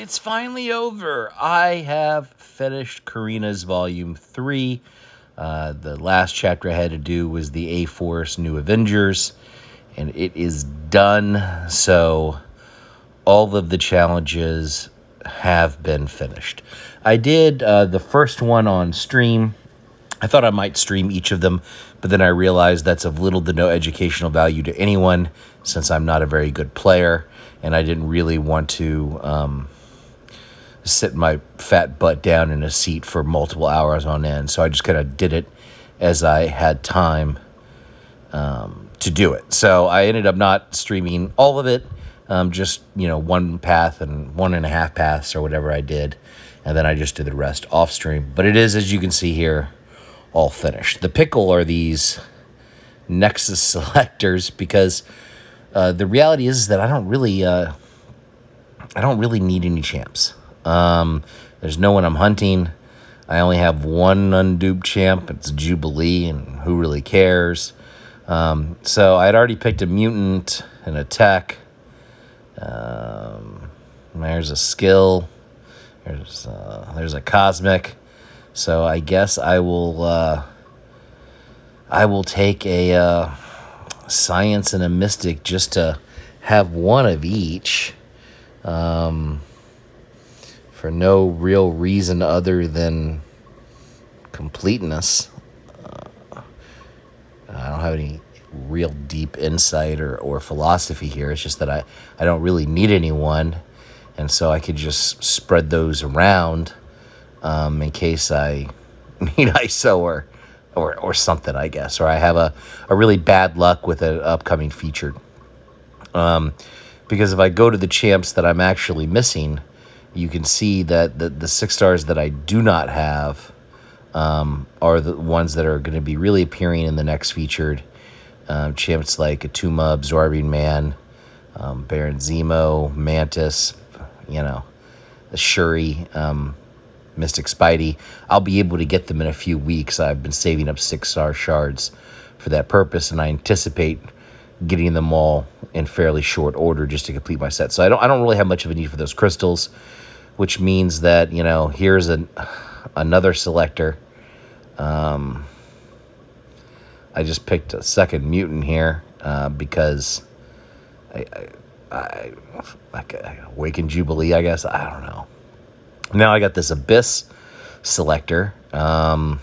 it's finally over. I have finished Carina's Volume 3. Uh, the last chapter I had to do was the A Force New Avengers, and it is done. So all of the challenges have been finished. I did uh, the first one on stream. I thought I might stream each of them, but then I realized that's of little to no educational value to anyone since I'm not a very good player and I didn't really want to um, sit my fat butt down in a seat for multiple hours on end. So I just kind of did it as I had time um, to do it. So I ended up not streaming all of it, um, just you know one path and one and a half paths or whatever I did, and then I just did the rest off stream. But it is, as you can see here, all finished. The pickle are these Nexus selectors because uh, the reality is that I don't really, uh, I don't really need any champs. Um, there's no one I'm hunting. I only have one unduped champ. It's Jubilee, and who really cares? Um, so I'd already picked a mutant and a tech. Um, there's a skill. There's uh, there's a cosmic. So I guess I will uh, I will take a uh, science and a mystic just to have one of each um, for no real reason other than completeness. Uh, I don't have any real deep insight or, or philosophy here. It's just that I, I don't really need anyone. And so I could just spread those around um, in case I need ISO or or, or something, I guess, or I have a, a really bad luck with an upcoming feature. Um, because if I go to the champs that I'm actually missing, you can see that the, the six stars that I do not have um, are the ones that are going to be really appearing in the next featured. Um, champs like Attuma, Absorbing Man, um, Baron Zemo, Mantis, you know, Shuri. Um, Mystic Spidey. I'll be able to get them in a few weeks. I've been saving up six star shards for that purpose, and I anticipate getting them all in fairly short order just to complete my set. So I don't I don't really have much of a need for those crystals, which means that you know here's an another selector. Um, I just picked a second mutant here uh, because I, I, I, I Awaken Jubilee. I guess I don't know. Now I got this Abyss selector um,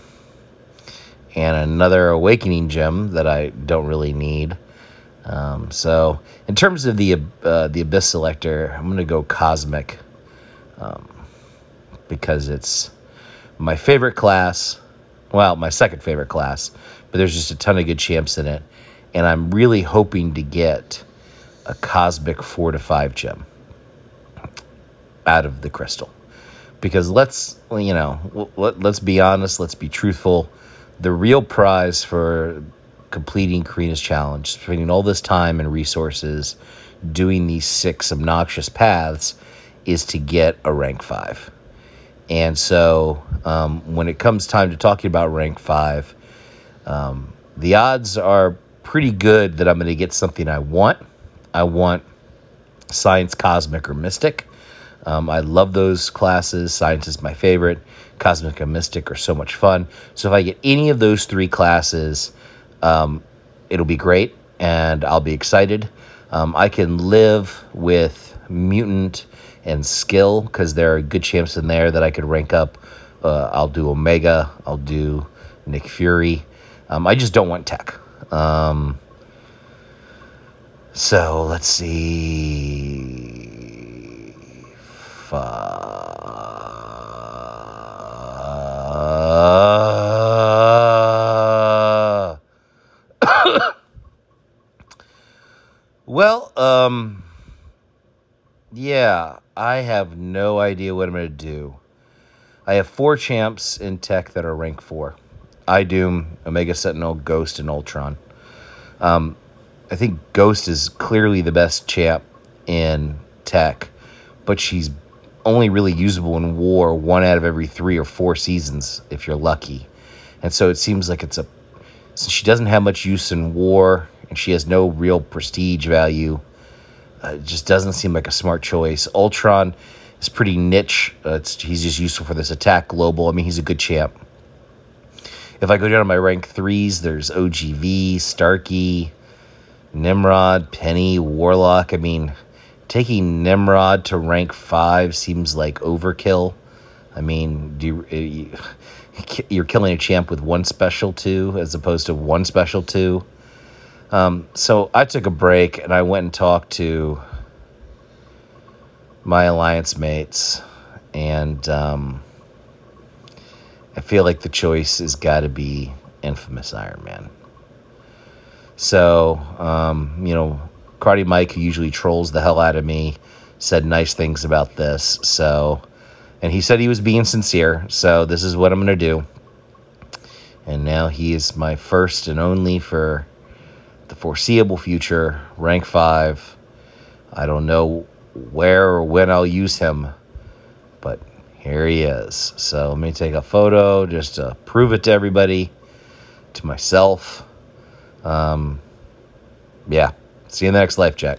and another Awakening gem that I don't really need. Um, so in terms of the uh, the Abyss selector, I'm going to go Cosmic um, because it's my favorite class. Well, my second favorite class, but there's just a ton of good champs in it. And I'm really hoping to get a Cosmic 4 to 5 gem out of the crystal because let's you know let, let's be honest let's be truthful the real prize for completing Carina's challenge spending all this time and resources doing these six obnoxious paths is to get a rank five and so um, when it comes time to talking about rank five um, the odds are pretty good that i'm going to get something i want i want science cosmic or mystic um, I love those classes. Science is my favorite. Cosmic and Mystic are so much fun. So if I get any of those three classes, um, it'll be great and I'll be excited. Um, I can live with Mutant and Skill because there are good champs in there that I could rank up. Uh, I'll do Omega. I'll do Nick Fury. Um, I just don't want Tech. Um, so let's see um, yeah, I have no idea what I'm going to do. I have four champs in tech that are rank four. I Doom, Omega Sentinel, Ghost, and Ultron. Um, I think Ghost is clearly the best champ in tech, but she's only really usable in war one out of every three or four seasons if you're lucky. And so it seems like it's a since she doesn't have much use in war and she has no real prestige value, uh, it just doesn't seem like a smart choice. Ultron is pretty niche. Uh, it's, he's just useful for this attack global. I mean, he's a good champ. If I go down to my rank threes, there's OGV, Starkey, Nimrod, Penny, Warlock. I mean, taking Nimrod to rank five seems like overkill. I mean, do you, you, you're killing a champ with one special two as opposed to one special two. Um, so I took a break and I went and talked to my alliance mates, and um, I feel like the choice has got to be Infamous Iron Man. So, um, you know, Karate Mike, who usually trolls the hell out of me, said nice things about this. So, and he said he was being sincere. So, this is what I'm going to do. And now he is my first and only for the foreseeable future, rank five. I don't know where or when I'll use him, but here he is. So let me take a photo just to prove it to everybody, to myself. Um, yeah. See you in the next life check.